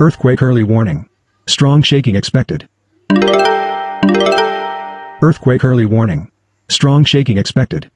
Earthquake early warning. Strong shaking expected. Earthquake early warning. Strong shaking expected.